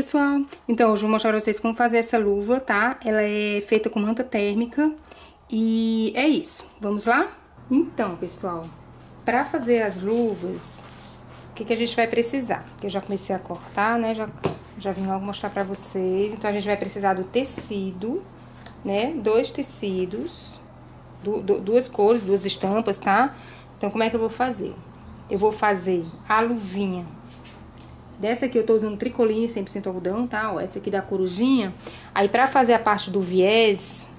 pessoal! Então, hoje eu vou mostrar pra vocês como fazer essa luva, tá? Ela é feita com manta térmica e é isso. Vamos lá? Então, pessoal, pra fazer as luvas, o que, que a gente vai precisar? Que eu já comecei a cortar, né? Já, já vim logo mostrar pra vocês. Então, a gente vai precisar do tecido, né? Dois tecidos, du duas cores, duas estampas, tá? Então, como é que eu vou fazer? Eu vou fazer a luvinha Dessa aqui eu tô usando tricoline 100% algodão, tá? Ó, essa aqui da corujinha. Aí pra fazer a parte do viés,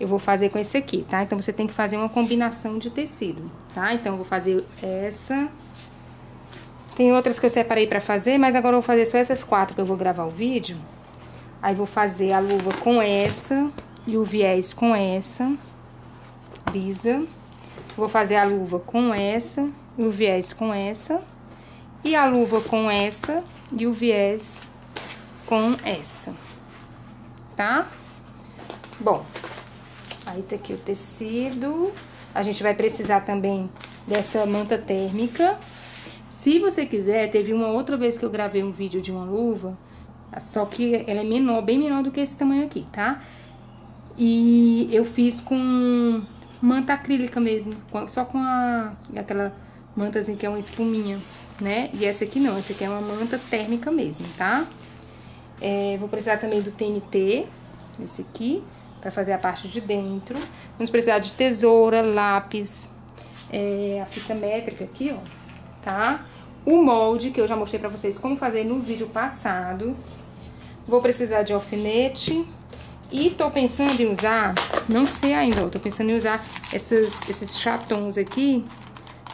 eu vou fazer com esse aqui, tá? Então você tem que fazer uma combinação de tecido, tá? Então eu vou fazer essa. Tem outras que eu separei pra fazer, mas agora eu vou fazer só essas quatro que eu vou gravar o vídeo. Aí vou fazer a luva com essa e o viés com essa, lisa. Vou fazer a luva com essa e o viés com essa. E a luva com essa e o viés com essa, tá? Bom, aí tá aqui o tecido. A gente vai precisar também dessa manta térmica. Se você quiser, teve uma outra vez que eu gravei um vídeo de uma luva, só que ela é menor, bem menor do que esse tamanho aqui, tá? E eu fiz com manta acrílica mesmo, só com a, aquela mantazinha que é uma espuminha né? E essa aqui não, essa aqui é uma manta térmica mesmo, tá? É, vou precisar também do TNT, esse aqui, para fazer a parte de dentro. Vamos precisar de tesoura, lápis, é, a fita métrica aqui, ó, tá? O molde, que eu já mostrei pra vocês como fazer no vídeo passado. Vou precisar de alfinete. E tô pensando em usar, não sei ainda, ó, tô pensando em usar essas, esses chatons aqui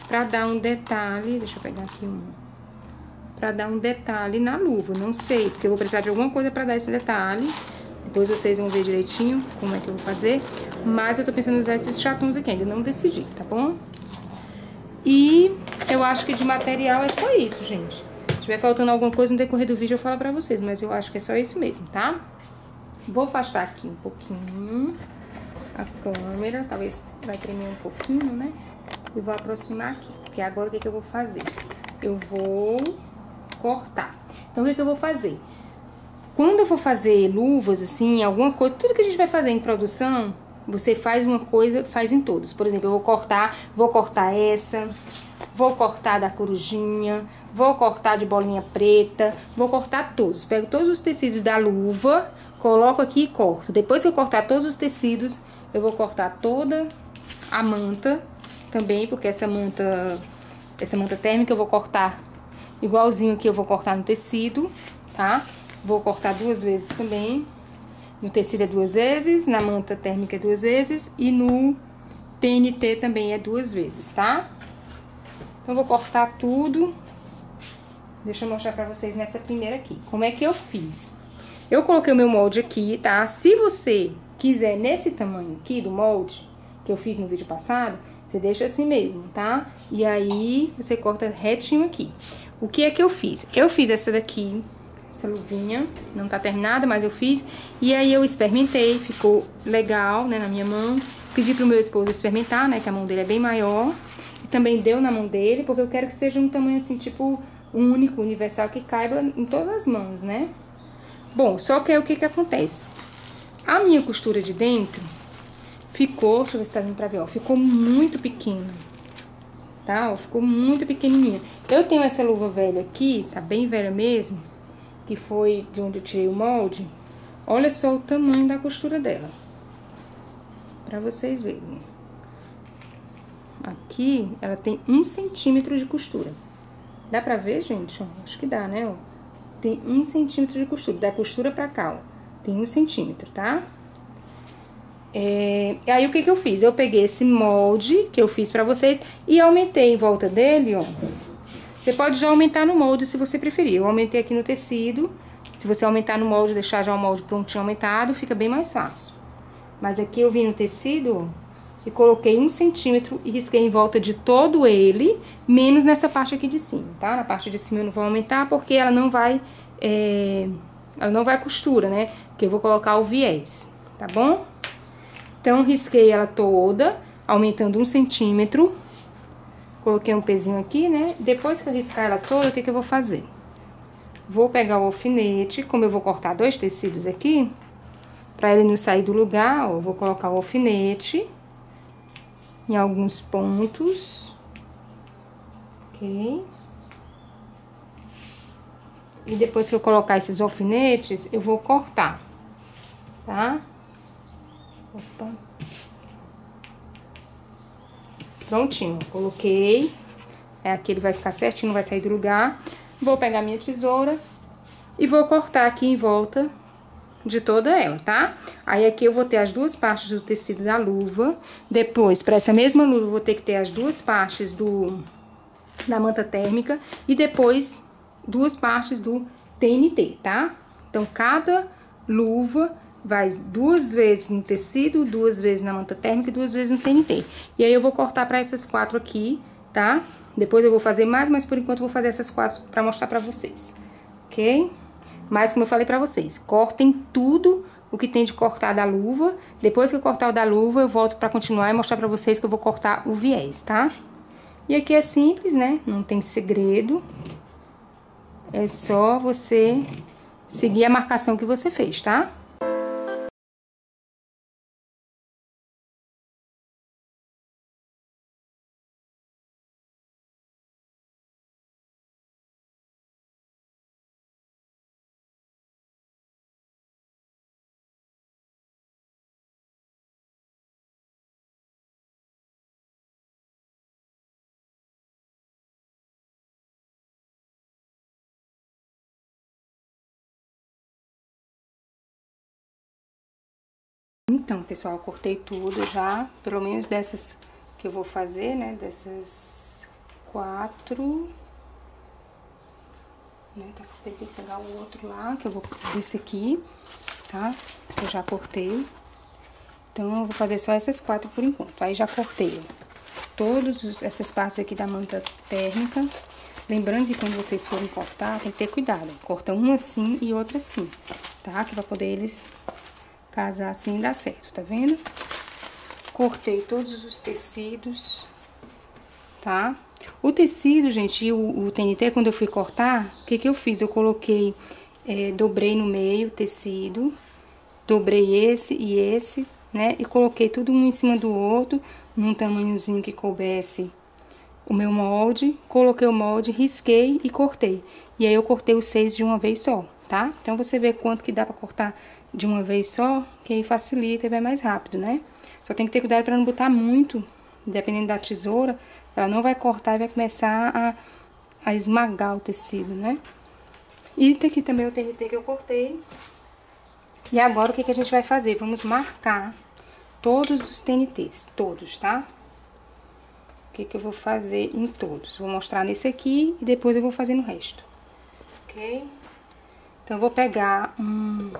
Pra dar um detalhe, deixa eu pegar aqui um. Pra dar um detalhe na luva, não sei, porque eu vou precisar de alguma coisa pra dar esse detalhe. Depois vocês vão ver direitinho como é que eu vou fazer. Mas eu tô pensando em usar esses chatons aqui, ainda não decidi, tá bom? E eu acho que de material é só isso, gente. Se tiver faltando alguma coisa no decorrer do vídeo, eu falo pra vocês. Mas eu acho que é só isso mesmo, tá? Vou afastar aqui um pouquinho a câmera. Talvez vai tremer um pouquinho, né? E vou aproximar aqui. Porque agora o que, que eu vou fazer? Eu vou cortar. Então, o que, que eu vou fazer? Quando eu for fazer luvas, assim, alguma coisa, tudo que a gente vai fazer em produção, você faz uma coisa, faz em todos. Por exemplo, eu vou cortar, vou cortar essa, vou cortar da corujinha, vou cortar de bolinha preta, vou cortar todos. Pego todos os tecidos da luva, coloco aqui e corto. Depois que eu cortar todos os tecidos, eu vou cortar toda a manta também, porque essa manta, essa manta térmica eu vou cortar igualzinho que eu vou cortar no tecido, tá? Vou cortar duas vezes também. No tecido é duas vezes, na manta térmica é duas vezes e no TNT também é duas vezes, tá? Então, vou cortar tudo. Deixa eu mostrar pra vocês nessa primeira aqui. Como é que eu fiz? Eu coloquei o meu molde aqui, tá? Se você quiser nesse tamanho aqui do molde, que eu fiz no vídeo passado, você deixa assim mesmo, tá? E aí, você corta retinho aqui. O que é que eu fiz? Eu fiz essa daqui, essa luvinha, não tá terminada, mas eu fiz. E aí, eu experimentei, ficou legal, né, na minha mão. Pedi pro meu esposo experimentar, né, que a mão dele é bem maior. E também deu na mão dele, porque eu quero que seja um tamanho assim, tipo, único, universal, que caiba em todas as mãos, né? Bom, só que aí o que que acontece? A minha costura de dentro ficou, deixa eu ver se tá dando pra ver, ó, ficou muito pequeno, tá? Ó, ficou muito pequenininha. Eu tenho essa luva velha aqui, tá bem velha mesmo, que foi de onde eu tirei o molde. Olha só o tamanho da costura dela, pra vocês verem. Aqui, ela tem um centímetro de costura. Dá pra ver, gente? Ó, acho que dá, né? Ó, tem um centímetro de costura, da costura pra cá, ó. Tem um centímetro, tá? É, aí o que que eu fiz? Eu peguei esse molde que eu fiz pra vocês e aumentei em volta dele, ó. Você pode já aumentar no molde se você preferir. Eu aumentei aqui no tecido. Se você aumentar no molde, deixar já o molde prontinho aumentado, fica bem mais fácil. Mas aqui eu vim no tecido e coloquei um centímetro e risquei em volta de todo ele, menos nessa parte aqui de cima, tá? Na parte de cima eu não vou aumentar porque ela não vai, é, ela não vai costura, né? Porque eu vou colocar o viés, tá bom? Então, risquei ela toda, aumentando um centímetro. Coloquei um pezinho aqui, né? Depois que eu riscar ela toda, o que que eu vou fazer? Vou pegar o alfinete, como eu vou cortar dois tecidos aqui, pra ele não sair do lugar, ó, vou colocar o alfinete em alguns pontos. Ok? E depois que eu colocar esses alfinetes, eu vou cortar, tá? Opa. Prontinho, coloquei. É, aqui ele vai ficar certinho, não vai sair do lugar. Vou pegar minha tesoura e vou cortar aqui em volta de toda ela, tá? Aí aqui eu vou ter as duas partes do tecido da luva. Depois, para essa mesma luva, eu vou ter que ter as duas partes do da manta térmica. E depois, duas partes do TNT, tá? Então, cada luva vai duas vezes no tecido, duas vezes na manta térmica e duas vezes no TNT. E aí eu vou cortar para essas quatro aqui, tá? Depois eu vou fazer mais, mas por enquanto eu vou fazer essas quatro para mostrar para vocês, ok? Mas como eu falei para vocês, cortem tudo o que tem de cortar da luva. Depois que eu cortar o da luva, eu volto para continuar e mostrar para vocês que eu vou cortar o viés, tá? E aqui é simples, né? Não tem segredo. É só você seguir a marcação que você fez, tá? Então, pessoal, cortei tudo já, pelo menos dessas que eu vou fazer, né, dessas quatro, né, tá, que pegar o outro lá, que eu vou, desse aqui, tá, eu já cortei, então eu vou fazer só essas quatro por enquanto, aí já cortei todas essas partes aqui da manta térmica, lembrando que quando vocês forem cortar, tem que ter cuidado, corta um assim e outra assim, tá, que vai poder eles casar assim dá certo, tá vendo? Cortei todos os tecidos, tá? O tecido, gente, o, o TNT, quando eu fui cortar, o que que eu fiz? Eu coloquei, é, dobrei no meio o tecido, dobrei esse e esse, né? E coloquei tudo um em cima do outro, num tamanhozinho que coubesse o meu molde, coloquei o molde, risquei e cortei. E aí eu cortei os seis de uma vez só, tá? Então você vê quanto que dá pra cortar de uma vez só, que aí facilita e vai mais rápido, né? Só tem que ter cuidado para não botar muito, dependendo da tesoura, ela não vai cortar e vai começar a, a esmagar o tecido, né? E tem aqui também o TNT que eu cortei. E agora o que, que a gente vai fazer? Vamos marcar todos os TNTs, todos, tá? O que, que eu vou fazer em todos? Vou mostrar nesse aqui e depois eu vou fazer no resto, ok? Então, eu vou pegar um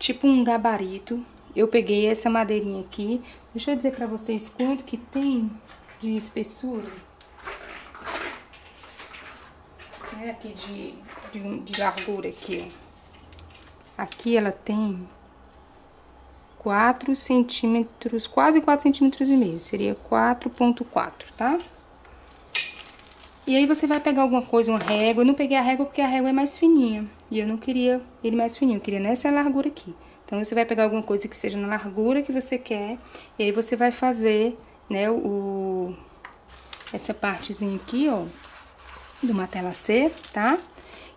tipo um gabarito. Eu peguei essa madeirinha aqui. Deixa eu dizer pra vocês quanto que tem de espessura. É aqui de, de, de largura aqui, ó. Aqui ela tem 4 centímetros, quase 4 centímetros e meio. Seria 4.4, tá? E aí você vai pegar alguma coisa, uma régua. Eu não peguei a régua porque a régua é mais fininha. E eu não queria ele mais fininho, eu queria nessa largura aqui. Então, você vai pegar alguma coisa que seja na largura que você quer. E aí, você vai fazer, né, o... Essa partezinha aqui, ó, do matelassê, tá?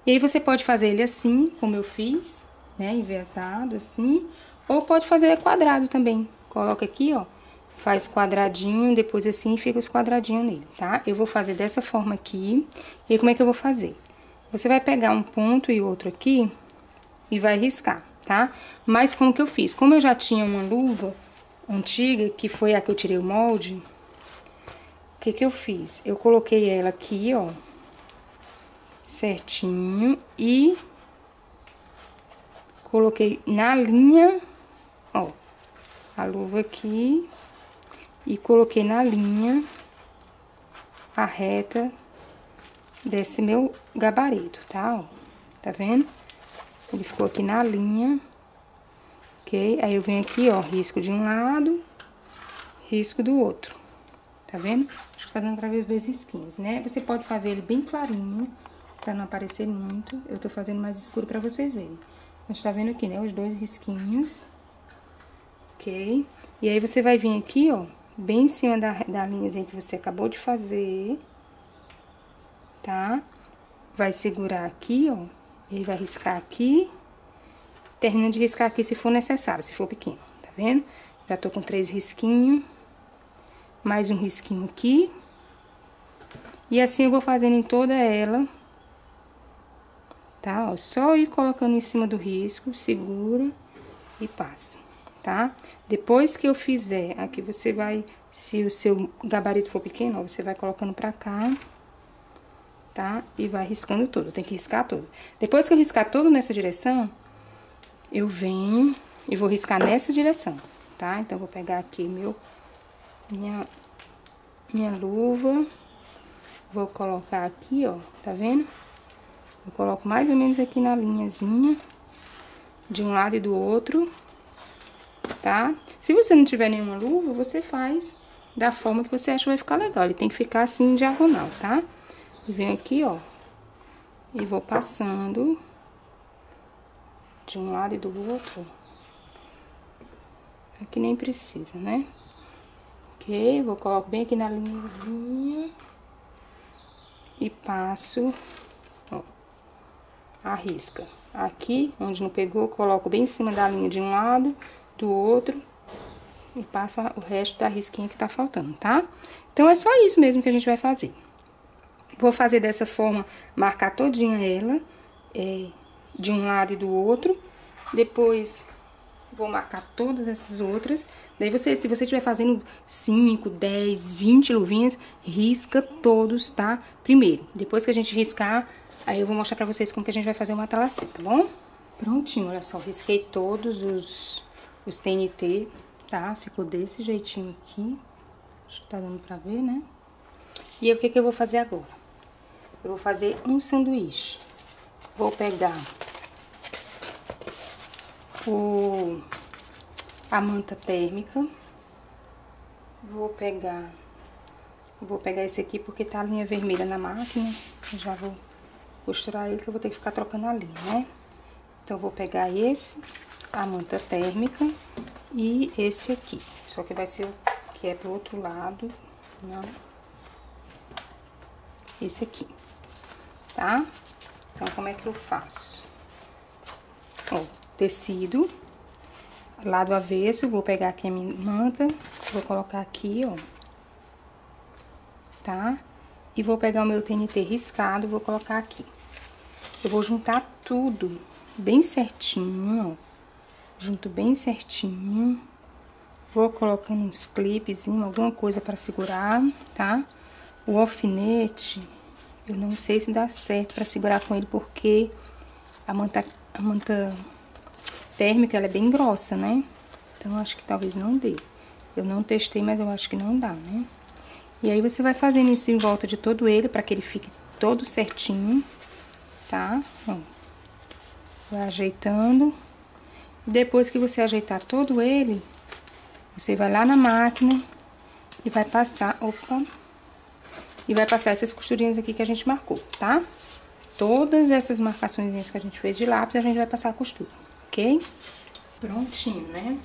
E aí, você pode fazer ele assim, como eu fiz, né, envezado, assim. Ou pode fazer quadrado também. Coloca aqui, ó, faz quadradinho, depois assim fica os quadradinhos nele, tá? Eu vou fazer dessa forma aqui. E como é que eu vou fazer? Você vai pegar um ponto e outro aqui e vai riscar, tá? Mas como que eu fiz? Como eu já tinha uma luva antiga, que foi a que eu tirei o molde, o que que eu fiz? Eu coloquei ela aqui, ó, certinho e coloquei na linha, ó, a luva aqui e coloquei na linha a reta desse meu gabarito, tá? Ó, tá vendo? Ele ficou aqui na linha, ok? Aí eu venho aqui, ó, risco de um lado, risco do outro, tá vendo? Acho que tá dando pra ver os dois risquinhos, né? Você pode fazer ele bem clarinho, pra não aparecer muito. Eu tô fazendo mais escuro pra vocês verem. A gente tá vendo aqui, né, os dois risquinhos. Ok? E aí, você vai vir aqui, ó, bem em cima da, da linhazinha que você acabou de fazer. Tá? Vai segurar aqui, ó. E vai riscar aqui. Termina de riscar aqui se for necessário, se for pequeno, tá vendo? Já tô com três risquinhos. Mais um risquinho aqui. E assim eu vou fazendo em toda ela. Tá? Ó, só ir colocando em cima do risco, segura e passa, tá? Depois que eu fizer, aqui você vai, se o seu gabarito for pequeno, ó, você vai colocando pra cá? E vai riscando tudo, tem que riscar tudo. Depois que eu riscar tudo nessa direção, eu venho e vou riscar nessa direção, tá? Então, vou pegar aqui meu, minha, minha luva, vou colocar aqui, ó, tá vendo? Eu coloco mais ou menos aqui na linhazinha, de um lado e do outro, tá? Se você não tiver nenhuma luva, você faz da forma que você acha que vai ficar legal. Ele tem que ficar assim, diagonal, tá? Venho aqui, ó, e vou passando de um lado e do outro. Aqui nem precisa, né? Ok, vou colocar bem aqui na linhazinha. E passo a risca. Aqui, onde não pegou, coloco bem em cima da linha de um lado, do outro, e passo o resto da risquinha que tá faltando, tá? Então, é só isso mesmo que a gente vai fazer. Vou fazer dessa forma, marcar todinha ela, é, de um lado e do outro. Depois, vou marcar todas essas outras. Daí, você, se você estiver fazendo 5, 10, 20 luvinhas, risca todos, tá? Primeiro, depois que a gente riscar, Aí eu vou mostrar pra vocês como que a gente vai fazer o matelassé, tá bom? Prontinho, olha só, risquei todos os, os TNT, tá? Ficou desse jeitinho aqui. Acho que tá dando pra ver, né? E o que que eu vou fazer agora? Eu vou fazer um sanduíche. Vou pegar o, a manta térmica. Vou pegar, vou pegar esse aqui porque tá a linha vermelha na máquina. já vou costurar ele que eu vou ter que ficar trocando a linha, né? Então, vou pegar esse, a manta térmica e esse aqui. Só que vai ser o que é pro outro lado, não. Esse aqui, tá? Então, como é que eu faço? Ó, tecido, lado avesso, vou pegar aqui a minha manta, vou colocar aqui, ó. Tá? E vou pegar o meu TNT riscado, vou colocar aqui. Eu vou juntar tudo bem certinho, ó. Junto bem certinho. Vou colocando uns clipes, alguma coisa para segurar, tá? O alfinete, eu não sei se dá certo para segurar com ele, porque a manta, a manta térmica, ela é bem grossa, né? Então, acho que talvez não dê. Eu não testei, mas eu acho que não dá, né? E aí, você vai fazendo isso em volta de todo ele, para que ele fique todo certinho, tá? Ó, vai ajeitando. Depois que você ajeitar todo ele, você vai lá na máquina e vai passar, opa, e vai passar essas costurinhas aqui que a gente marcou, tá? Todas essas marcações que a gente fez de lápis, a gente vai passar a costura, ok? Prontinho, né?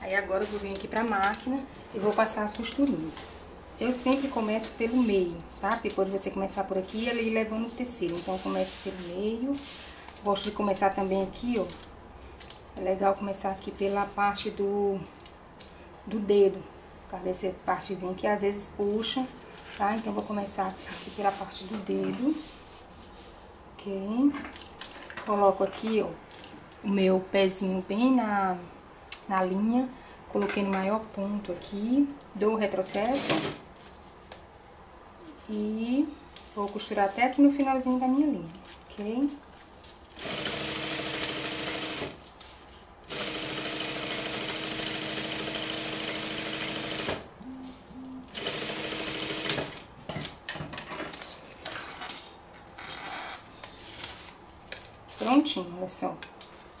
Aí agora eu vou vir aqui pra máquina e vou passar as costurinhas. Eu sempre começo pelo meio, tá? Porque você começar por aqui e ele levando o tecido. Então, eu começo pelo meio. Gosto de começar também aqui, ó. É legal começar aqui pela parte do, do dedo. Por causa dessa partezinha que às vezes puxa, tá? Então, vou começar aqui pela parte do dedo. Ok? Coloco aqui, ó, o meu pezinho bem na, na linha. Coloquei no maior ponto aqui. Dou o retrocesso. E vou costurar até aqui no finalzinho da minha linha, ok? Prontinho, olha só.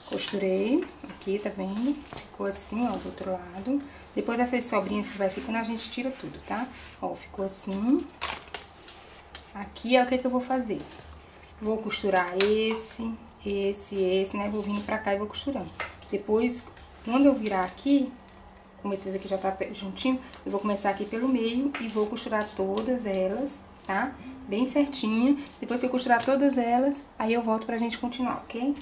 Costurei aqui, tá vendo? Ficou assim, ó, do outro lado. Depois dessas sobrinhas que vai ficando, a gente tira tudo, tá? Ó, ficou assim. Aqui é o que, que eu vou fazer. Vou costurar esse, esse, esse, né? Vou vindo pra cá e vou costurando. Depois, quando eu virar aqui, como esses aqui já tá juntinho, eu vou começar aqui pelo meio e vou costurar todas elas, tá? Bem certinho. Depois que eu costurar todas elas, aí eu volto pra gente continuar, ok?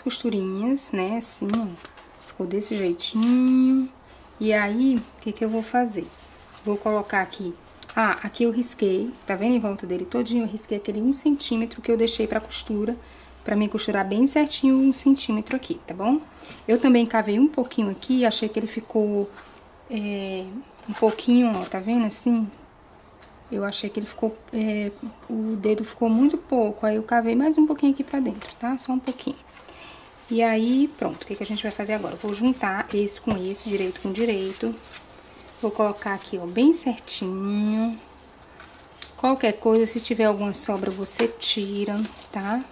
Costurinhas, né, assim, ó, ficou desse jeitinho. E aí, o que que eu vou fazer? Vou colocar aqui, ah, aqui eu risquei, tá vendo em volta dele todinho? Eu risquei aquele um centímetro que eu deixei pra costura, pra mim costurar bem certinho um centímetro aqui, tá bom? Eu também cavei um pouquinho aqui, achei que ele ficou é, um pouquinho, ó, tá vendo assim? Eu achei que ele ficou, é, o dedo ficou muito pouco, aí eu cavei mais um pouquinho aqui pra dentro, tá? Só um pouquinho. E aí, pronto, o que, que a gente vai fazer agora? vou juntar esse com esse, direito com direito. Vou colocar aqui, ó, bem certinho. Qualquer coisa, se tiver alguma sobra, você tira, tá?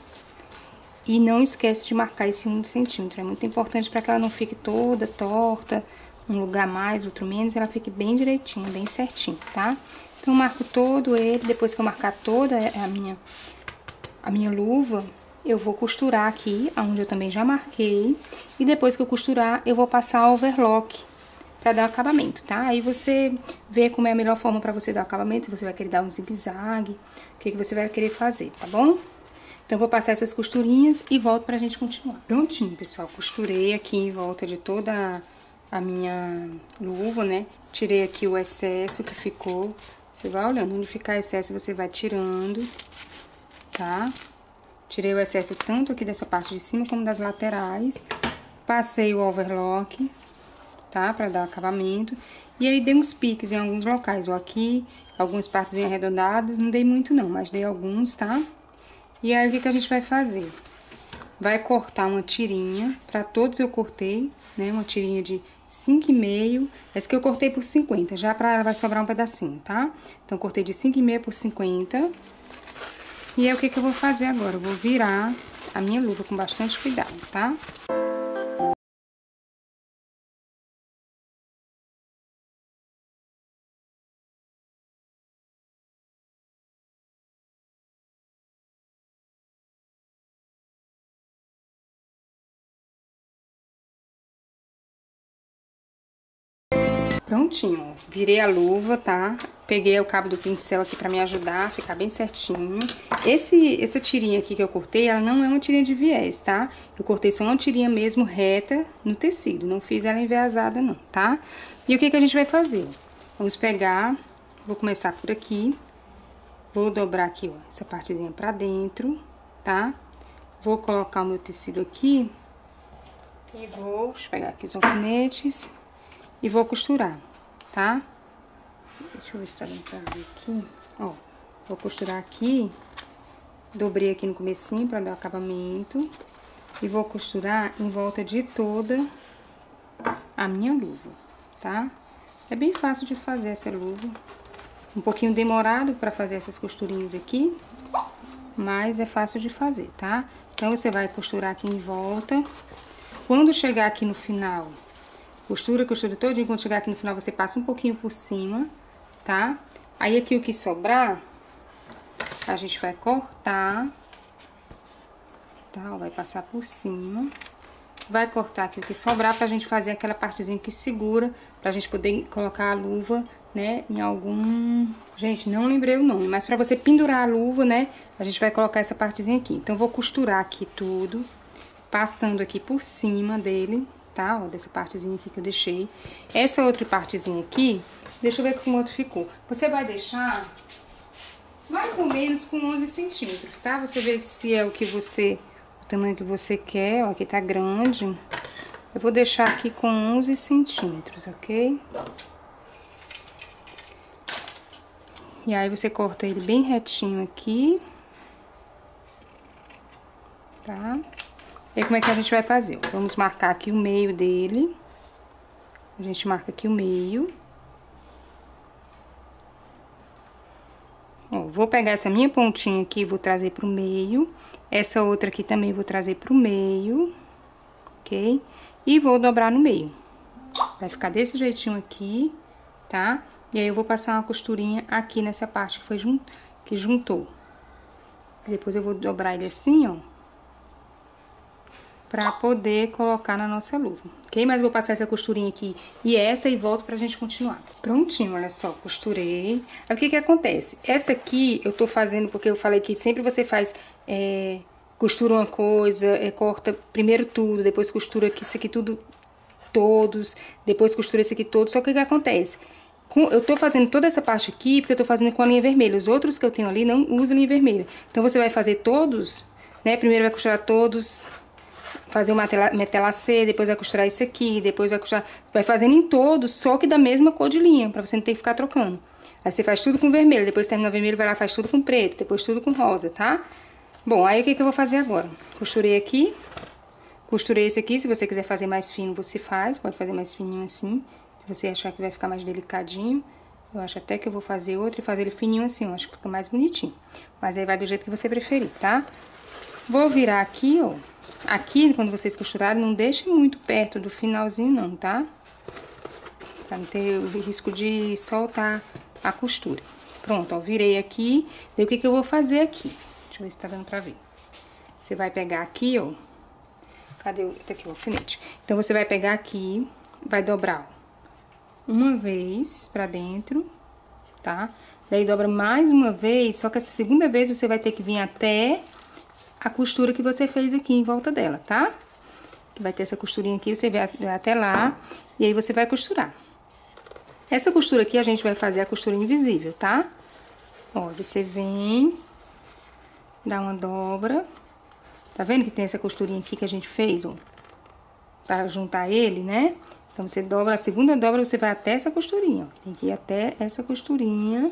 E não esquece de marcar esse um centímetro. É muito importante para que ela não fique toda torta, um lugar mais, outro menos, ela fique bem direitinho, bem certinho, tá? Então, marco todo ele, depois que eu marcar toda a minha, a minha luva, eu vou costurar aqui, onde eu também já marquei. E depois que eu costurar, eu vou passar overlock para dar acabamento, tá? Aí você vê como é a melhor forma para você dar acabamento, se você vai querer dar um zigue-zague, o que, que você vai querer fazer, tá bom? Então, vou passar essas costurinhas e volto pra gente continuar. Prontinho, pessoal, costurei aqui em volta de toda a minha luva, né? Tirei aqui o excesso que ficou. Você vai olhando, onde ficar excesso você vai tirando, tá? Tirei o excesso tanto aqui dessa parte de cima como das laterais. Passei o overlock, tá? Pra dar acabamento. E aí, dei uns piques em alguns locais. Ou aqui, algumas partes arredondadas. Não dei muito não, mas dei alguns, tá? E aí, o que, que a gente vai fazer? Vai cortar uma tirinha. Pra todos eu cortei, né? Uma tirinha de 5,5. Essa que eu cortei por 50. Já pra ela vai sobrar um pedacinho, tá? Então, cortei de 5,5 por 50. E aí, o que que eu vou fazer agora? Eu vou virar a minha luva com bastante cuidado, tá? Prontinho, virei a luva, tá? Peguei o cabo do pincel aqui pra me ajudar a ficar bem certinho. Esse, essa tirinha aqui que eu cortei, ela não é uma tirinha de viés, tá? Eu cortei só uma tirinha mesmo reta no tecido, não fiz ela enviesada não, tá? E o que que a gente vai fazer? Vamos pegar, vou começar por aqui, vou dobrar aqui, ó, essa partezinha pra dentro, tá? Vou colocar o meu tecido aqui e vou, deixa eu pegar aqui os alfinetes e vou costurar, tá? Deixa eu ver se tá ver aqui. Ó, vou costurar aqui, dobrei aqui no comecinho pra dar acabamento. E vou costurar em volta de toda a minha luva, tá? É bem fácil de fazer essa luva. Um pouquinho demorado pra fazer essas costurinhas aqui, mas é fácil de fazer, tá? Então, você vai costurar aqui em volta. Quando chegar aqui no final, Costura, costura todinho. Quando chegar aqui no final, você passa um pouquinho por cima, tá? Aí, aqui o que sobrar, a gente vai cortar, tá? Vai passar por cima. Vai cortar aqui o que sobrar pra gente fazer aquela partezinha que segura, pra gente poder colocar a luva, né, em algum... Gente, não lembrei o nome, mas pra você pendurar a luva, né, a gente vai colocar essa partezinha aqui. Então, vou costurar aqui tudo, passando aqui por cima dele, tá? Ó, dessa partezinha aqui que eu deixei. Essa outra partezinha aqui, deixa eu ver como outro ficou. Você vai deixar mais ou menos com 11 centímetros, tá? Você vê se é o que você, o tamanho que você quer, ó, aqui tá grande. Eu vou deixar aqui com 11 centímetros, ok? E aí, você corta ele bem retinho aqui. Tá? E como é que a gente vai fazer? Vamos marcar aqui o meio dele. A gente marca aqui o meio. Ó, vou pegar essa minha pontinha aqui, vou trazer pro meio. Essa outra aqui também vou trazer pro meio, ok? E vou dobrar no meio. Vai ficar desse jeitinho aqui, tá? E aí, eu vou passar uma costurinha aqui nessa parte que foi jun... que juntou. Depois eu vou dobrar ele assim, ó. Pra poder colocar na nossa luva, ok? Mas vou passar essa costurinha aqui e essa e volto pra gente continuar. Prontinho, olha só, costurei. Aí, o que que acontece? Essa aqui eu tô fazendo porque eu falei que sempre você faz... É, costura uma coisa, é, corta primeiro tudo, depois costura aqui, isso aqui tudo, todos, depois costura esse aqui todo. Só que o que acontece? eu tô fazendo toda essa parte aqui porque eu tô fazendo com a linha vermelha. Os outros que eu tenho ali não usam linha vermelha. Então, você vai fazer todos, né? Primeiro vai costurar todos, fazer uma metelacê, depois vai costurar isso aqui, depois vai costurar... Vai fazendo em todos, só que da mesma cor de linha, pra você não ter que ficar trocando. Aí você faz tudo com vermelho, depois termina vermelho, vai lá faz tudo com preto, depois tudo com rosa, tá? Bom, aí o que, que eu vou fazer agora? Costurei aqui, costurei esse aqui, se você quiser fazer mais fino, você faz, pode fazer mais fininho assim. Se você achar que vai ficar mais delicadinho, eu acho até que eu vou fazer outro e fazer ele fininho assim, eu acho que fica mais bonitinho. Mas aí vai do jeito que você preferir, tá? Vou virar aqui, ó. Aqui, quando vocês costurarem, não deixe muito perto do finalzinho não, tá? Pra não ter o risco de soltar a costura. Pronto, ó, virei aqui. Daí o que que eu vou fazer aqui? Deixa eu ver se tá dando pra ver. Você vai pegar aqui, ó. Cadê o... Tá aqui o alfinete. Então, você vai pegar aqui, vai dobrar, ó uma vez pra dentro, tá? Daí dobra mais uma vez, só que essa segunda vez você vai ter que vir até a costura que você fez aqui em volta dela, tá? Vai ter essa costurinha aqui, você vai até lá e aí você vai costurar. Essa costura aqui a gente vai fazer a costura invisível, tá? Ó, você vem, dá uma dobra. Tá vendo que tem essa costurinha aqui que a gente fez, ó? Pra juntar ele, né? Então, você dobra, a segunda dobra, você vai até essa costurinha, ó. Tem que ir até essa costurinha,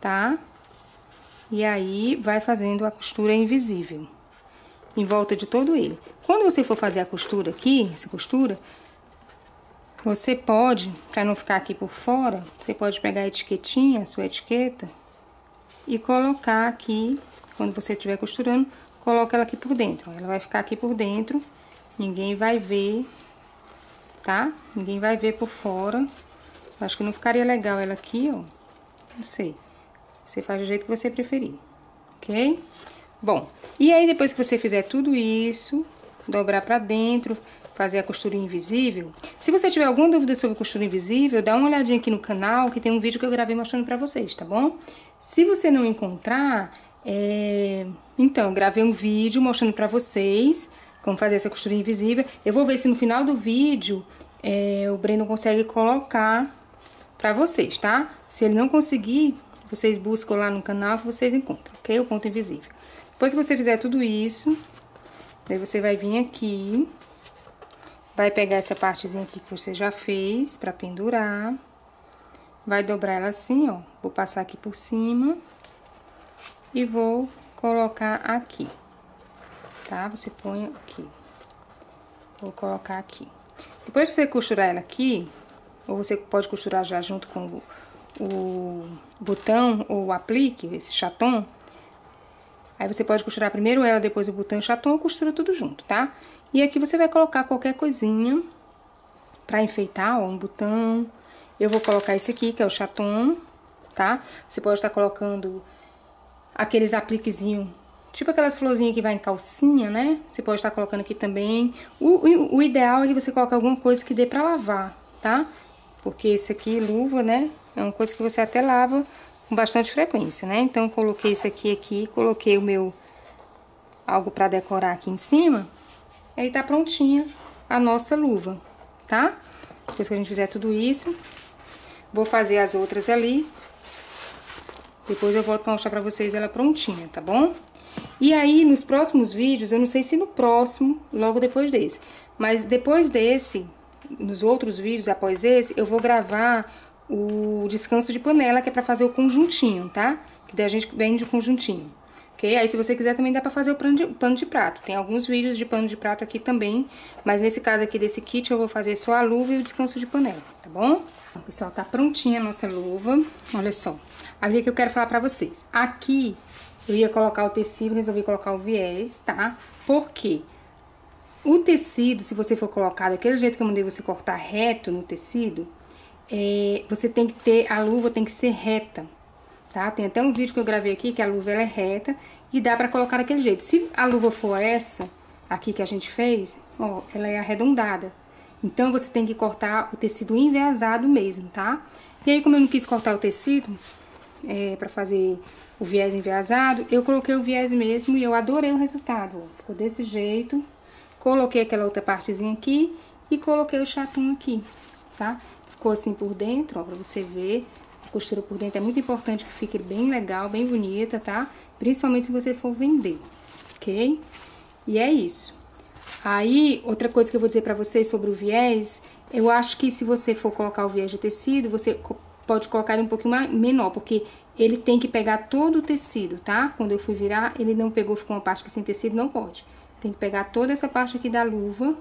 tá? E aí, vai fazendo a costura invisível. Em volta de todo ele. Quando você for fazer a costura aqui, essa costura, você pode, para não ficar aqui por fora, você pode pegar a etiquetinha, a sua etiqueta, e colocar aqui, quando você estiver costurando, coloca ela aqui por dentro. Ela vai ficar aqui por dentro, ninguém vai ver tá? Ninguém vai ver por fora. Acho que não ficaria legal ela aqui, ó. Não sei. Você faz do jeito que você preferir, ok? Bom, e aí depois que você fizer tudo isso, dobrar pra dentro, fazer a costura invisível. Se você tiver alguma dúvida sobre costura invisível, dá uma olhadinha aqui no canal, que tem um vídeo que eu gravei mostrando pra vocês, tá bom? Se você não encontrar, é... então, eu gravei um vídeo mostrando pra vocês como fazer essa costura invisível. Eu vou ver se no final do vídeo é, o Breno consegue colocar pra vocês, tá? Se ele não conseguir, vocês buscam lá no canal que vocês encontram, ok? O ponto invisível. Depois que você fizer tudo isso, daí você vai vir aqui, vai pegar essa partezinha aqui que você já fez pra pendurar, vai dobrar ela assim, ó. Vou passar aqui por cima e vou colocar aqui tá? Você põe aqui. Vou colocar aqui. Depois que você costurar ela aqui, ou você pode costurar já junto com o, o botão ou aplique, esse chaton. Aí você pode costurar primeiro ela, depois o botão e o chaton, ou costura tudo junto, tá? E aqui você vai colocar qualquer coisinha pra enfeitar, ó, um botão. Eu vou colocar esse aqui, que é o chaton, tá? Você pode estar colocando aqueles apliquezinhos Tipo aquelas florzinhas que vai em calcinha, né? Você pode estar colocando aqui também. O, o, o ideal é que você coloque alguma coisa que dê pra lavar, tá? Porque esse aqui, luva, né? É uma coisa que você até lava com bastante frequência, né? Então, coloquei isso aqui aqui, coloquei o meu algo pra decorar aqui em cima. Aí tá prontinha a nossa luva, tá? Depois que a gente fizer tudo isso, vou fazer as outras ali. Depois eu volto pra mostrar pra vocês ela prontinha, tá bom? E aí, nos próximos vídeos, eu não sei se no próximo, logo depois desse, mas depois desse, nos outros vídeos após esse, eu vou gravar o descanso de panela, que é pra fazer o conjuntinho, tá? Que daí a gente vende o conjuntinho. Ok? Aí se você quiser também dá pra fazer o pano de, pano de prato. Tem alguns vídeos de pano de prato aqui também, mas nesse caso aqui desse kit eu vou fazer só a luva e o descanso de panela, tá bom? Então, pessoal, tá prontinha a nossa luva. Olha só. Aí o que eu quero falar pra vocês. Aqui eu ia colocar o tecido, resolvi colocar o viés, tá? Por quê? O tecido, se você for colocar daquele jeito que eu mandei você cortar reto no tecido, é, você tem que ter, a luva tem que ser reta, tá? Tem até um vídeo que eu gravei aqui que a luva é reta e dá pra colocar daquele jeito. Se a luva for essa, aqui que a gente fez, ó, ela é arredondada. Então, você tem que cortar o tecido enviesado mesmo, tá? E aí, como eu não quis cortar o tecido, é, pra fazer o viés enviesado, eu coloquei o viés mesmo e eu adorei o resultado, ó. Ficou desse jeito. Coloquei aquela outra partezinha aqui e coloquei o chatum aqui, tá? Ficou assim por dentro, ó, pra você ver. A costura por dentro é muito importante que fique bem legal, bem bonita, tá? Principalmente se você for vender, ok? E é isso. Aí, outra coisa que eu vou dizer pra vocês sobre o viés, eu acho que se você for colocar o viés de tecido, você pode colocar ele um pouquinho mais, menor, porque ele tem que pegar todo o tecido, tá? Quando eu fui virar, ele não pegou, ficou uma parte que sem tecido, não pode. Tem que pegar toda essa parte aqui da luva,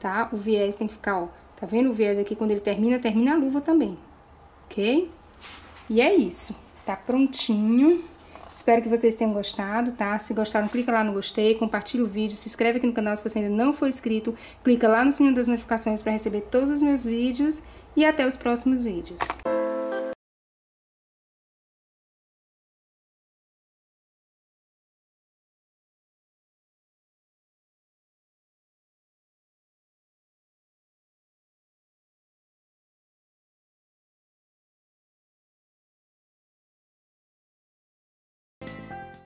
tá? O viés tem que ficar, ó, tá vendo o viés aqui? Quando ele termina, termina a luva também, ok? E é isso, tá prontinho. Espero que vocês tenham gostado, tá? Se gostaram, clica lá no gostei, compartilha o vídeo, se inscreve aqui no canal se você ainda não for inscrito, clica lá no sininho das notificações para receber todos os meus vídeos e até os próximos vídeos.